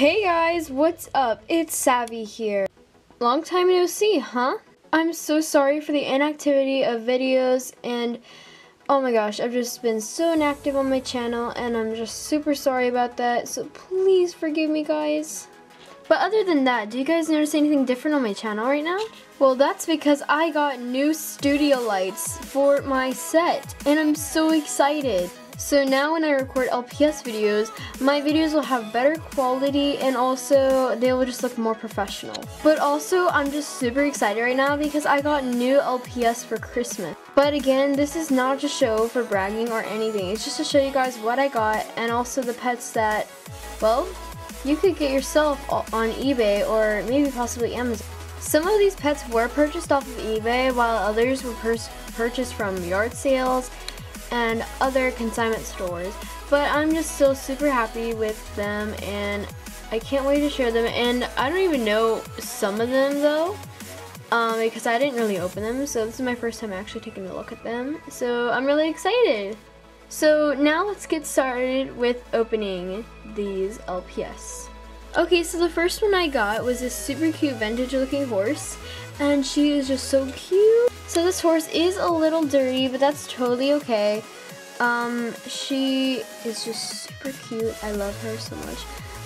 Hey guys, what's up? It's Savvy here. Long time no see, huh? I'm so sorry for the inactivity of videos and oh my gosh, I've just been so inactive on my channel and I'm just super sorry about that. So please forgive me guys. But other than that, do you guys notice anything different on my channel right now? Well, that's because I got new studio lights for my set and I'm so excited. So now when I record LPS videos, my videos will have better quality and also they will just look more professional. But also I'm just super excited right now because I got new LPS for Christmas. But again, this is not just show for bragging or anything. It's just to show you guys what I got and also the pets that, well, you could get yourself on eBay or maybe possibly Amazon. Some of these pets were purchased off of eBay while others were purchased from yard sales and other consignment stores. But I'm just still super happy with them and I can't wait to share them. And I don't even know some of them though um, because I didn't really open them. So this is my first time actually taking a look at them. So I'm really excited. So now let's get started with opening these LPS. Okay, so the first one I got was this super cute vintage looking horse and she is just so cute. So this horse is a little dirty, but that's totally okay. Um, she is just super cute. I love her so much.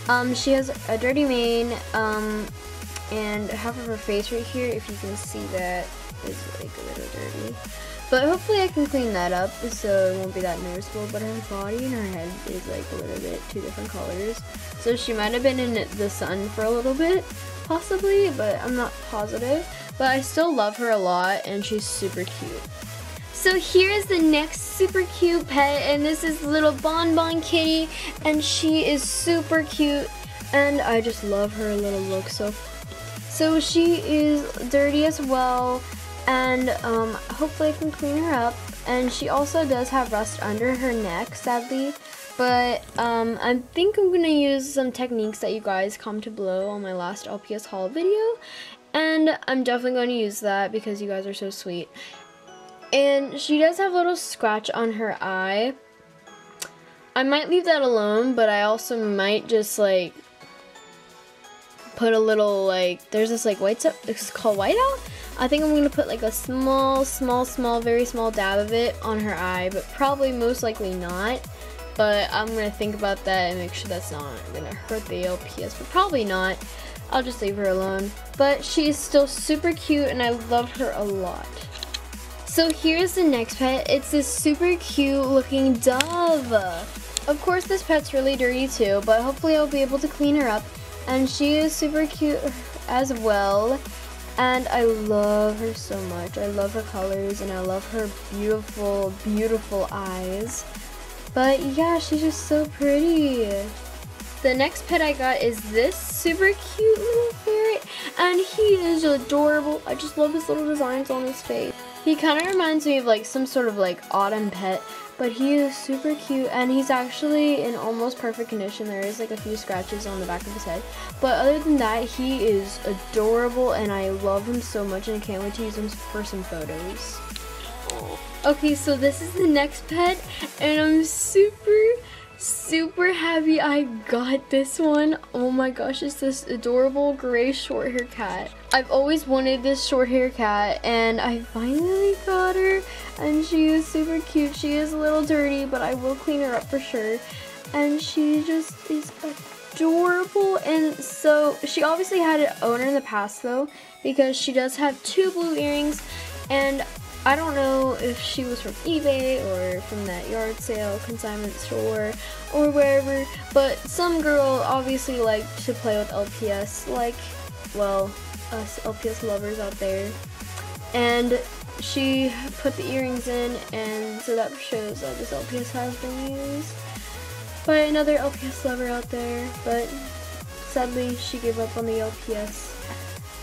Um, she has a dirty mane, um, and half of her face right here, if you can see that, is like a little dirty. But hopefully I can clean that up so it won't be that noticeable. But her body and her head is like a little bit two different colors. So she might have been in the sun for a little bit, possibly, but I'm not positive. But I still love her a lot and she's super cute. So here's the next super cute pet and this is little Bon Bon Kitty and she is super cute and I just love her little look so so she is dirty as well and um, hopefully I can clean her up and she also does have rust under her neck sadly but um, I think I'm gonna use some techniques that you guys commented below on my last LPS haul video and I'm definitely going to use that because you guys are so sweet. And she does have a little scratch on her eye. I might leave that alone, but I also might just like put a little like, there's this like white stuff, it's called whiteout. I think I'm going to put like a small, small, small, very small dab of it on her eye, but probably most likely not. But I'm going to think about that and make sure that's not going to hurt the LPS, but probably not. I'll just leave her alone. But she is still super cute and I love her a lot. So here's the next pet. It's this super cute looking dove. Of course this pet's really dirty too, but hopefully I'll be able to clean her up. And she is super cute as well. And I love her so much. I love her colors and I love her beautiful, beautiful eyes. But yeah, she's just so pretty. The next pet I got is this super cute little ferret, and he is adorable. I just love his little designs on his face. He kind of reminds me of like some sort of like autumn pet, but he is super cute and he's actually in almost perfect condition. There is like a few scratches on the back of his head, but other than that, he is adorable and I love him so much and I can't wait to use him for some photos. Okay, so this is the next pet and I'm super super happy I got this one. Oh my gosh, it's this adorable gray short hair cat. I've always wanted this short hair cat and I finally got her and she is super cute. She is a little dirty, but I will clean her up for sure. And she just is adorable and so she obviously had an owner in the past though because she does have two blue earrings and I don't know if she was from eBay or from that yard sale consignment store or wherever, but some girl obviously liked to play with LPS, like, well, us LPS lovers out there. And she put the earrings in, and so that shows that this LPS has been used by another LPS lover out there, but sadly she gave up on the LPS.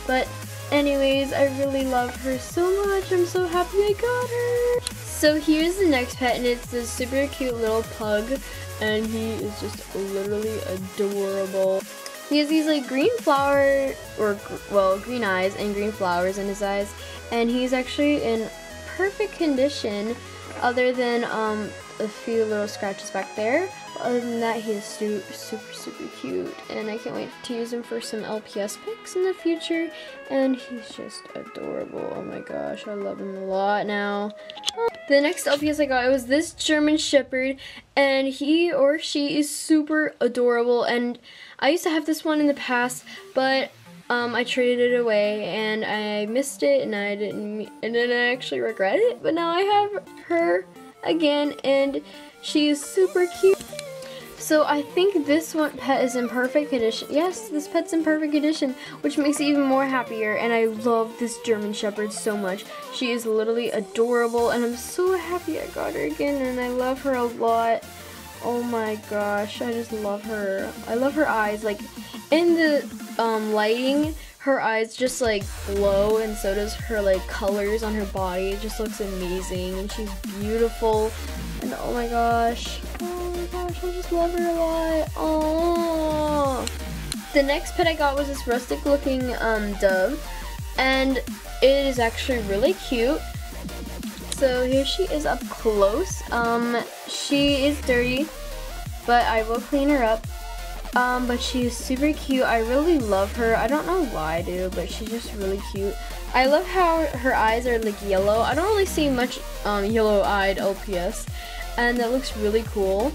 But Anyways, I really love her so much. I'm so happy I got her. So here's the next pet and it's this super cute little pug and he is just literally adorable. He has these like green flower or well green eyes and green flowers in his eyes and he's actually in perfect condition other than um, a few little scratches back there. Other than that, he is super, super, super cute. And I can't wait to use him for some LPS pics in the future. And he's just adorable. Oh my gosh, I love him a lot now. The next LPS I got was this German Shepherd. And he or she is super adorable. And I used to have this one in the past, but um, I traded it away and I missed it and I didn't and then I actually regret it but now I have her again and she is super cute so I think this one pet is in perfect condition. Yes, this pet's in perfect condition, which makes it even more happier. And I love this German Shepherd so much. She is literally adorable, and I'm so happy I got her again, and I love her a lot. Oh my gosh, I just love her. I love her eyes. Like, in the um, lighting, her eyes just like glow and so does her like colors on her body. It just looks amazing and she's beautiful. And oh my gosh, oh my gosh, I just love her a lot. Oh. The next pet I got was this rustic looking um, dove and it is actually really cute. So here she is up close. Um, she is dirty, but I will clean her up. Um, but she's super cute. I really love her. I don't know why I do, but she's just really cute. I love how her eyes are like yellow. I don't really see much um, yellow-eyed LPS, and that looks really cool.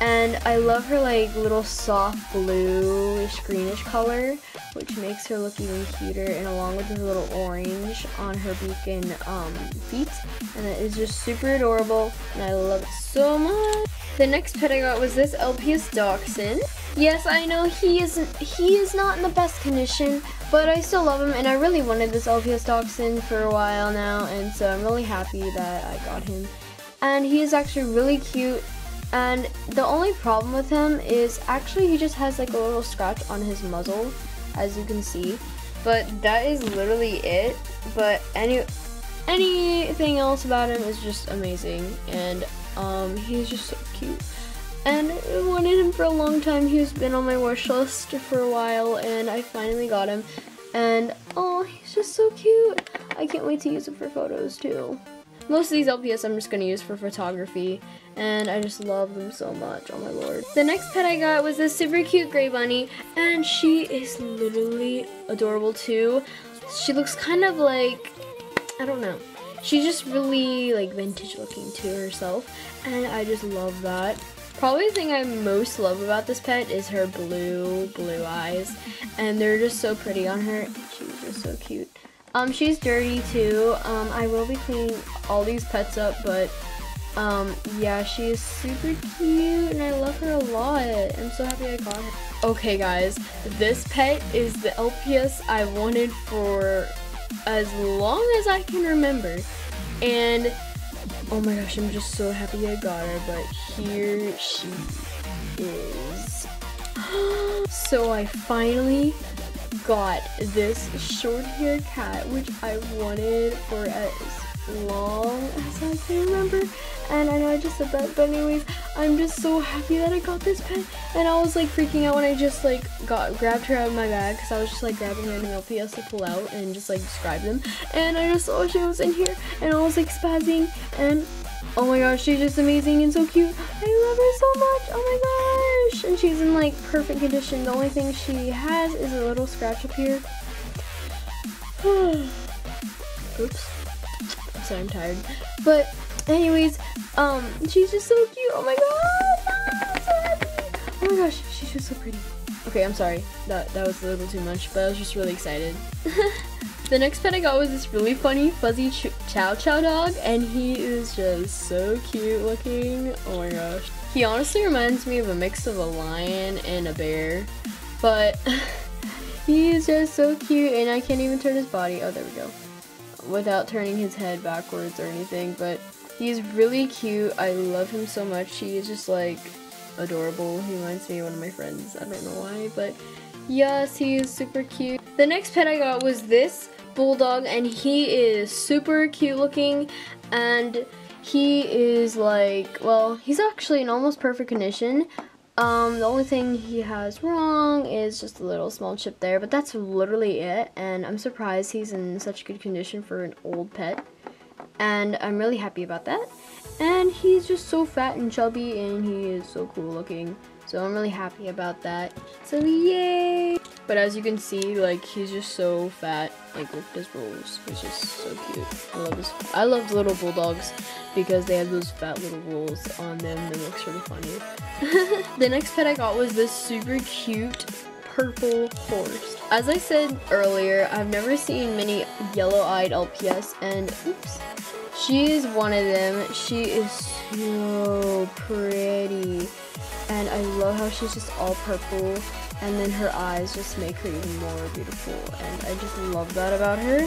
And I love her like little soft bluish greenish color, which makes her look even cuter. And along with the little orange on her beak and um, feet, and it is just super adorable. And I love it so much. The next pet I got was this LPS Dachshund. Yes, I know he isn't he is not in the best condition, but I still love him and I really wanted this LPS Dachshund for a while now and so I'm really happy that I got him. And he is actually really cute and the only problem with him is actually he just has like a little scratch on his muzzle as you can see. But that is literally it. But any anything else about him is just amazing and um, he's just so cute and I wanted him for a long time. He's been on my wish list for a while, and I finally got him. And, oh, he's just so cute. I can't wait to use him for photos, too. Most of these LPS I'm just going to use for photography, and I just love them so much, oh my lord. The next pet I got was this super cute gray bunny, and she is literally adorable, too. She looks kind of like, I don't know. She's just really, like, vintage looking to herself, and I just love that. Probably the thing I most love about this pet is her blue, blue eyes. And they're just so pretty on her. She's just so cute. Um, she's dirty too. Um, I will be cleaning all these pets up, but um, yeah, she is super cute and I love her a lot. I'm so happy I got her. Okay guys, this pet is the LPS I wanted for as long as I can remember. And Oh my gosh, I'm just so happy I got her, but here she is. so I finally got this short hair cat, which I wanted for as long as I can remember. And I know I just said that, but anyways, I'm just so happy that I got this pen. And I was like freaking out when I just like got grabbed her out of my bag because I was just like grabbing random LPS to pull out and just like describe them. And I just saw she was in here and I was like spazzing and oh my gosh, she's just amazing and so cute. I love her so much. Oh my gosh. And she's in like perfect condition. The only thing she has is a little scratch up here. Oops. I'm I'm tired. But anyways, um, she's just so cute. Oh my god, so Oh my gosh, she's just so pretty. Okay, I'm sorry. That that was a little too much, but I was just really excited. the next pet I got was this really funny fuzzy ch chow chow dog, and he is just so cute looking. Oh my gosh. He honestly reminds me of a mix of a lion and a bear, but he's just so cute, and I can't even turn his body. Oh, there we go. Without turning his head backwards or anything, but He's really cute. I love him so much. He is just like adorable. He reminds me of one of my friends. I don't know why, but yes, he is super cute. The next pet I got was this bulldog and he is super cute looking and he is like, well, he's actually in almost perfect condition. Um, the only thing he has wrong is just a little small chip there, but that's literally it. And I'm surprised he's in such good condition for an old pet and I'm really happy about that. And he's just so fat and chubby and he is so cool looking. So I'm really happy about that. So yay! But as you can see, like he's just so fat. Like with his rolls. He's just so cute. I love this. I love little bulldogs because they have those fat little rolls on them. It looks really funny. the next pet I got was this super cute purple horse. As I said earlier, I've never seen many yellow-eyed LPS and oops, she is one of them. She is so pretty. And I love how she's just all purple and then her eyes just make her even more beautiful and I just love that about her.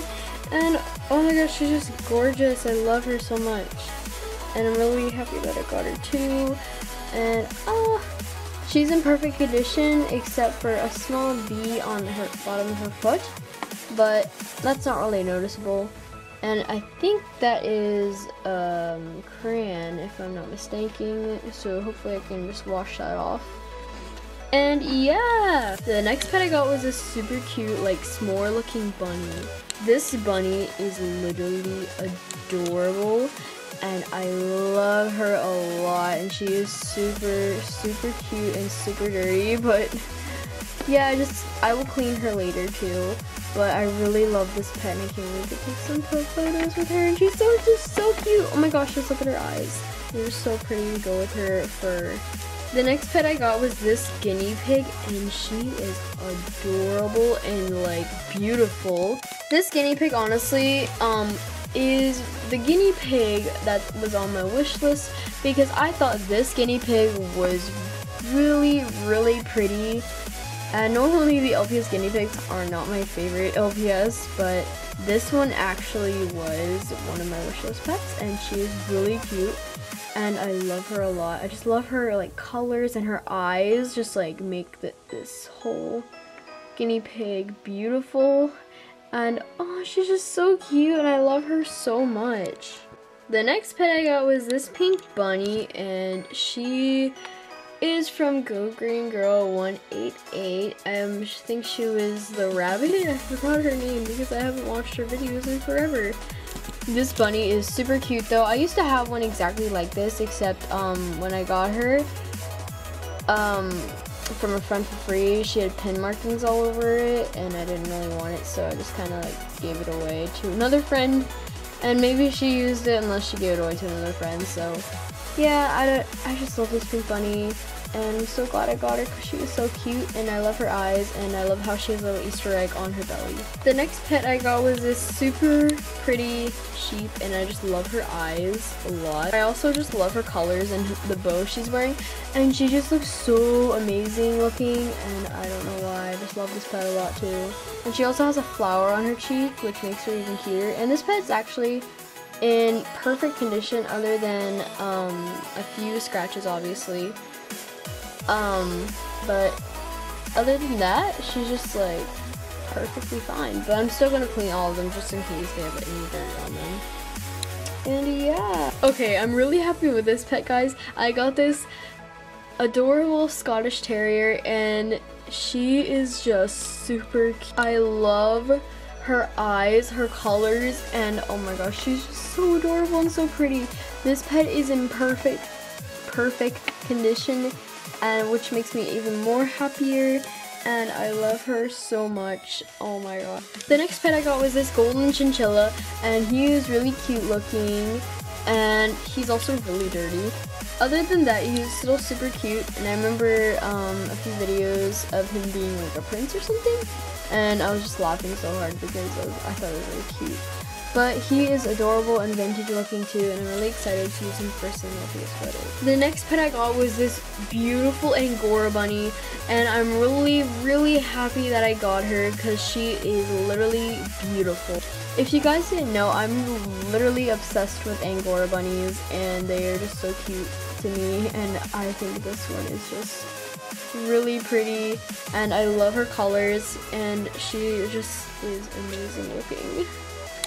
And oh my gosh, she's just gorgeous. I love her so much. And I'm really happy that I got her too. And oh, she's in perfect condition except for a small B on her bottom of her foot. But that's not really noticeable. And I think that is um, crayon, if I'm not mistaken. So hopefully I can just wash that off. And yeah, the next pet I got was a super cute, like, s'more looking bunny. This bunny is literally adorable and I love her a lot and she is super, super cute and super dirty, but yeah, just, I will clean her later too. But I really love this pet can't wait to take some photos with her. And she's so just so cute. Oh my gosh, just look at her eyes. They're so pretty to go with her fur. The next pet I got was this guinea pig and she is adorable and like beautiful. This guinea pig honestly um is the guinea pig that was on my wish list because I thought this guinea pig was really really pretty and normally the LPS guinea pigs are not my favorite LPS, but this one actually was one of my wishlist pets, and she is really cute, and I love her a lot. I just love her like colors and her eyes just like make the, this whole guinea pig beautiful, and oh, she's just so cute, and I love her so much. The next pet I got was this pink bunny, and she is from Go Green Girl 188. I think she was the rabbit. I forgot her name because I haven't watched her videos in forever. This bunny is super cute though. I used to have one exactly like this except um, when I got her um, from a friend for free, she had pin markings all over it and I didn't really want it so I just kind of like gave it away to another friend and maybe she used it unless she gave it away to another friend so yeah, I, I just love this pink bunny and I'm so glad I got her because she was so cute and I love her eyes and I love how she has a little Easter egg on her belly. The next pet I got was this super pretty sheep and I just love her eyes a lot. I also just love her colors and the bow she's wearing and she just looks so amazing looking and I don't know why. I just love this pet a lot too. And she also has a flower on her cheek which makes her even cuter and this pet's actually in perfect condition other than um, a few scratches obviously. Um, but other than that, she's just like perfectly fine. But I'm still gonna clean all of them just in case they have any dirt on them. And yeah. Okay, I'm really happy with this pet, guys. I got this adorable Scottish Terrier and she is just super cute. I love her eyes, her colors, and oh my gosh, she's just so adorable and so pretty. This pet is in perfect, perfect condition, and which makes me even more happier and I love her so much. Oh my god. The next pet I got was this golden chinchilla and he is really cute looking and he's also really dirty. Other than that, he's still super cute and I remember um, a few videos of him being like a prince or something and I was just laughing so hard because was, I thought it was really cute. But he is adorable and vintage looking too, and I'm really excited to use him for some of his photos. The next pet I got was this beautiful Angora bunny, and I'm really, really happy that I got her because she is literally beautiful. If you guys didn't know, I'm literally obsessed with Angora bunnies, and they are just so cute to me, and I think this one is just really pretty and I love her colors and she just is amazing looking.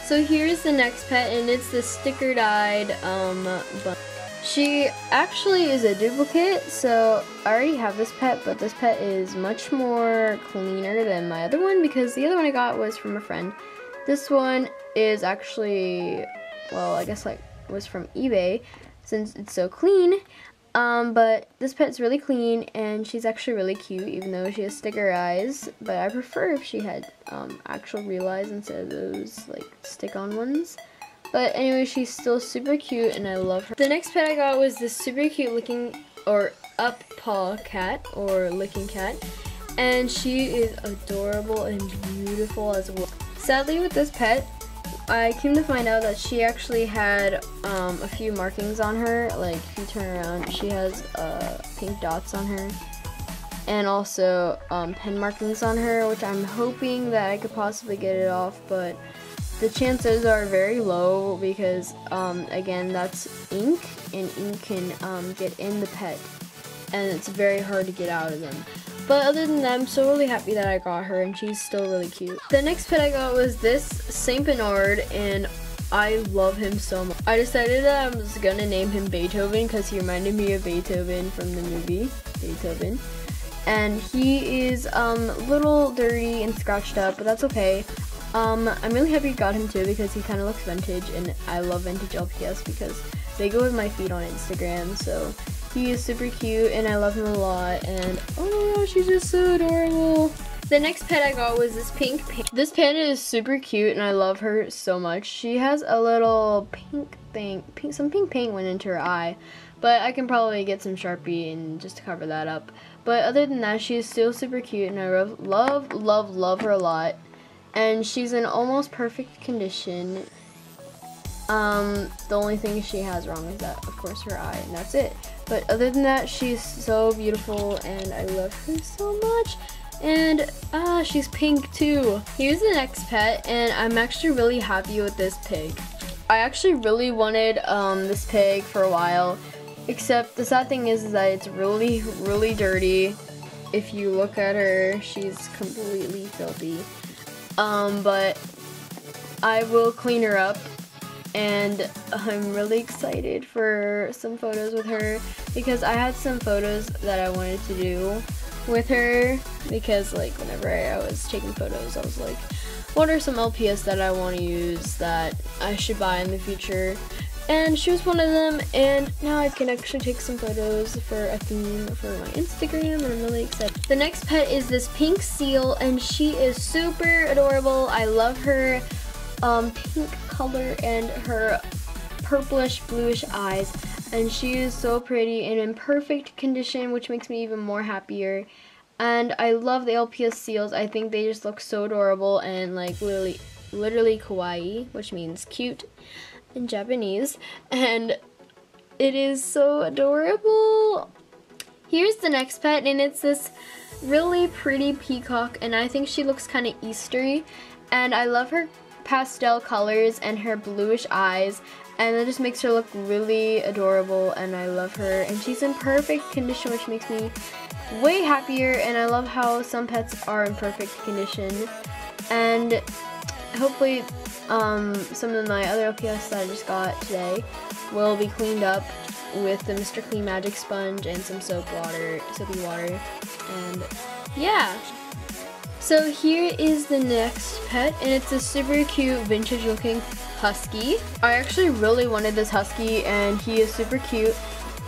So here's the next pet and it's the sticker-dyed um, bunny. She actually is a duplicate, so I already have this pet, but this pet is much more cleaner than my other one because the other one I got was from a friend. This one is actually, well, I guess like was from eBay. Since it's so clean. Um, but this pet's really clean and she's actually really cute even though she has sticker eyes. But I prefer if she had um, actual real eyes instead of those like stick-on ones. But anyway, she's still super cute and I love her. The next pet I got was this super cute looking or up paw cat or licking cat. And she is adorable and beautiful as well. Sadly with this pet, I came to find out that she actually had um, a few markings on her. Like, if you turn around, she has uh, pink dots on her. And also um, pen markings on her, which I'm hoping that I could possibly get it off, but the chances are very low because, um, again, that's ink, and ink can um, get in the pet, and it's very hard to get out of them. But other than that, I'm so really happy that I got her and she's still really cute. The next pet I got was this St. Bernard and I love him so much. I decided that I was gonna name him Beethoven because he reminded me of Beethoven from the movie, Beethoven. And he is um, a little dirty and scratched up, but that's okay. Um, I'm really happy I got him too because he kind of looks vintage and I love vintage LPS because they go with my feed on Instagram, so he is super cute and I love him a lot and oh my gosh, he's just so adorable. The next pet I got was this pink This panda is super cute and I love her so much. She has a little pink thing, pink, some pink paint went into her eye. But I can probably get some Sharpie and just to cover that up. But other than that, she is still super cute and I love, love, love her a lot. And she's in almost perfect condition. Um, the only thing she has wrong is that, of course, her eye, and that's it. But other than that, she's so beautiful, and I love her so much. And, ah, she's pink too. Here's the next pet, and I'm actually really happy with this pig. I actually really wanted um, this pig for a while, except the sad thing is, is that it's really, really dirty. If you look at her, she's completely filthy. Um, but I will clean her up and I'm really excited for some photos with her because I had some photos that I wanted to do with her because like whenever I was taking photos I was like what are some LPS that I want to use that I should buy in the future and she was one of them and now I can actually take some photos for a theme for my Instagram and I'm really excited. The next pet is this pink seal and she is super adorable. I love her um, pink color and her purplish bluish eyes. And she is so pretty and in perfect condition which makes me even more happier. And I love the LPS seals. I think they just look so adorable and like literally literally kawaii which means cute in Japanese. And it is so adorable. Here's the next pet and it's this really pretty peacock and I think she looks kind of Eastery. And I love her pastel colors and her bluish eyes and it just makes her look really adorable and I love her and she's in perfect condition which makes me way happier and I love how some pets are in perfect condition and hopefully um, some of my other LPS that I just got today will be cleaned up with the Mr. Clean Magic Sponge and some soap water, soapy water and yeah so here is the next pet, and it's a super cute vintage looking husky. I actually really wanted this husky, and he is super cute.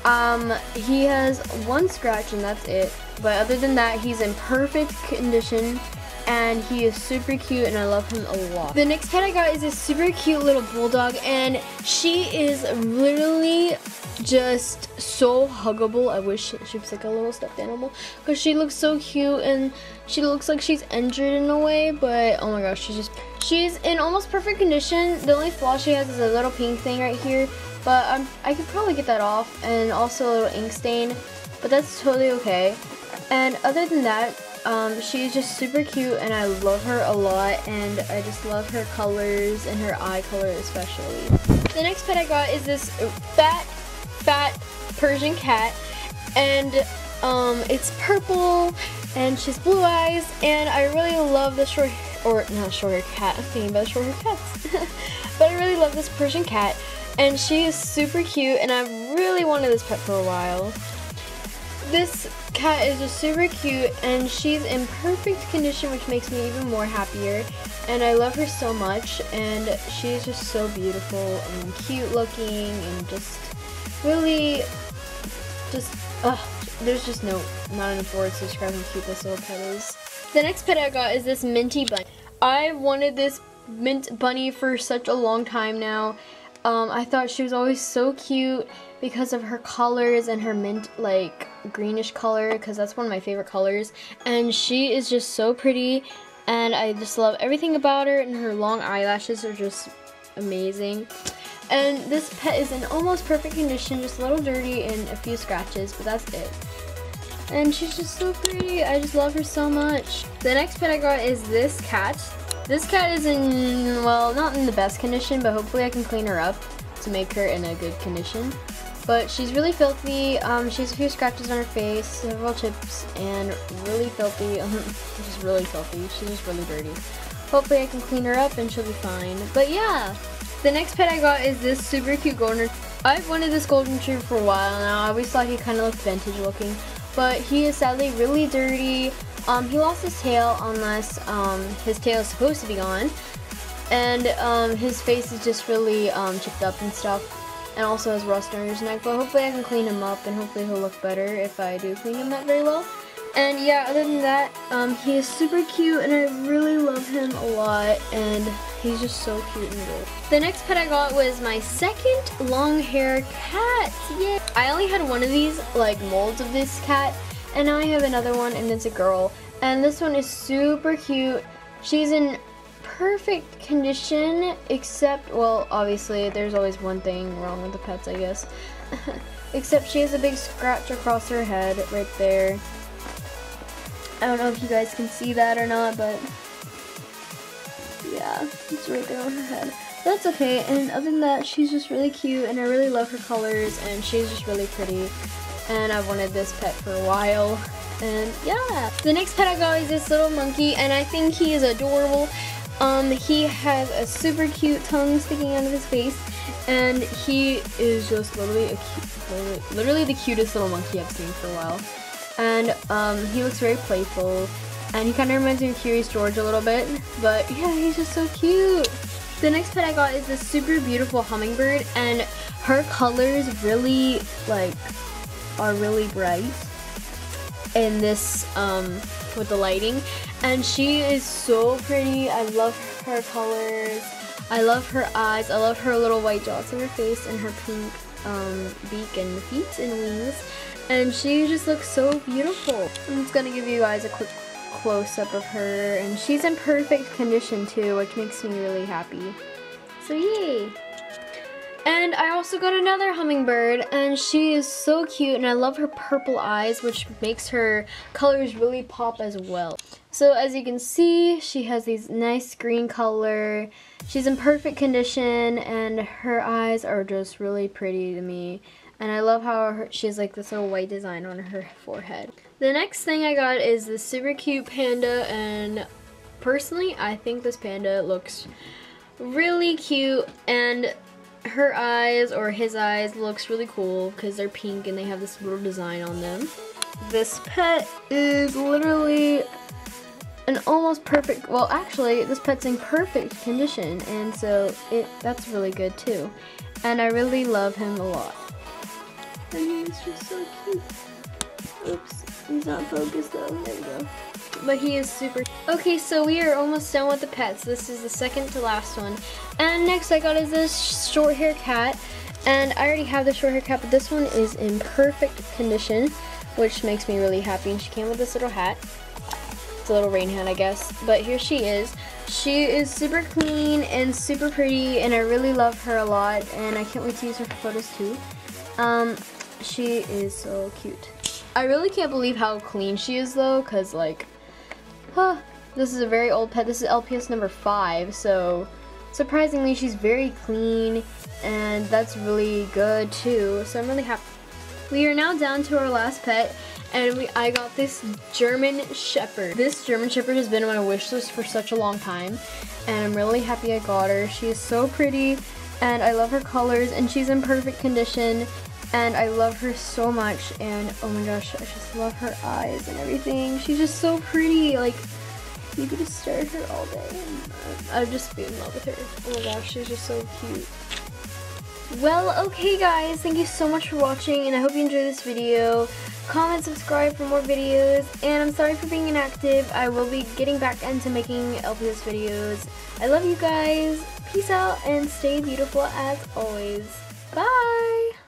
Um, he has one scratch and that's it. But other than that, he's in perfect condition and he is super cute and I love him a lot. The next pet I got is a super cute little bulldog and she is literally just so huggable. I wish she was like a little stuffed animal because she looks so cute and she looks like she's injured in a way, but oh my gosh, she's just, she's in almost perfect condition. The only flaw she has is a little pink thing right here, but um, I could probably get that off and also a little ink stain, but that's totally okay. And other than that, um, she's just super cute and I love her a lot and I just love her colors and her eye color especially. The next pet I got is this fat, fat Persian cat and um, it's purple and she's blue eyes and I really love the short, or not short hair cat, I'm thinking about short hair cats. but I really love this Persian cat and she is super cute and I've really wanted this pet for a while. This cat is just super cute and she's in perfect condition which makes me even more happier and I love her so much and she's just so beautiful and cute looking and just really just, ugh, there's just no, not enough words to describe how cute this little pet is. The next pet I got is this minty bunny. I wanted this mint bunny for such a long time now. Um, I thought she was always so cute because of her colors and her mint like greenish color because that's one of my favorite colors. And she is just so pretty and I just love everything about her and her long eyelashes are just amazing. And this pet is in almost perfect condition just a little dirty and a few scratches but that's it. And she's just so pretty. I just love her so much. The next pet I got is this cat. This cat is in well not in the best condition but hopefully I can clean her up to make her in a good condition but she's really filthy. Um, she has a few scratches on her face, several chips, and really filthy. just really filthy. She's just really dirty. Hopefully I can clean her up and she'll be fine. But yeah, the next pet I got is this super cute golden I've wanted this golden retriever for a while now. I always thought he kind of looked vintage looking. But he is sadly really dirty. Um, he lost his tail unless um, his tail is supposed to be gone. And um, his face is just really um, chipped up and stuff and also has rust on his neck, but hopefully I can clean him up and hopefully he'll look better if I do clean him up very well. And yeah, other than that, um, he is super cute and I really love him a lot and he's just so cute and good. The next pet I got was my second long hair cat. Yay! I only had one of these like molds of this cat and now I have another one and it's a girl. And this one is super cute. She's in perfect condition, except, well, obviously, there's always one thing wrong with the pets, I guess. except she has a big scratch across her head right there. I don't know if you guys can see that or not, but yeah, it's right there on her head. That's okay, and other than that, she's just really cute, and I really love her colors, and she's just really pretty. And I've wanted this pet for a while, and yeah. The next pet I got is this little monkey, and I think he is adorable. Um, he has a super cute tongue sticking out of his face, and he is just literally cute, literally, the cutest little monkey I've seen for a while. And um, he looks very playful, and he kind of reminds me of Curious George a little bit, but yeah, he's just so cute. The next pet I got is this super beautiful hummingbird, and her colors really, like, are really bright in this, um, with the lighting and she is so pretty. I love her colors. I love her eyes. I love her little white dots on her face and her pink um, beak and feet and wings. And she just looks so beautiful. I'm just gonna give you guys a quick close-up of her. And she's in perfect condition too, which makes me really happy. So yay! And I also got another hummingbird and she is so cute and I love her purple eyes which makes her colors really pop as well. So as you can see, she has these nice green color. She's in perfect condition and her eyes are just really pretty to me. And I love how her, she has like this little white design on her forehead. The next thing I got is this super cute panda and personally I think this panda looks really cute and her eyes or his eyes looks really cool because they're pink and they have this little design on them. This pet is literally an almost perfect, well actually this pet's in perfect condition and so it that's really good too. And I really love him a lot. And he's just so cute. Oops, he's not focused though, there we go. But he is super. Okay, so we are almost done with the pets. This is the second to last one. And next I got is this short hair cat. And I already have the short hair cat, but this one is in perfect condition, which makes me really happy. And she came with this little hat. It's a little rain hat, I guess. But here she is. She is super clean and super pretty, and I really love her a lot. And I can't wait to use her for photos too. Um, she is so cute. I really can't believe how clean she is though, because like, huh, this is a very old pet. This is LPS number five, so surprisingly she's very clean and that's really good too. So I'm really happy. We are now down to our last pet and we, I got this German Shepherd. This German Shepherd has been on my wish list for such a long time and I'm really happy I got her. She is so pretty and I love her colors and she's in perfect condition and I love her so much and oh my gosh I just love her eyes and everything. She's just so pretty like you could just stare at her all day I'd just be in love with her. Oh my gosh she's just so cute. Well, okay guys, thank you so much for watching and I hope you enjoyed this video. Comment, subscribe for more videos, and I'm sorry for being inactive. I will be getting back into making LPS videos. I love you guys. Peace out and stay beautiful as always. Bye!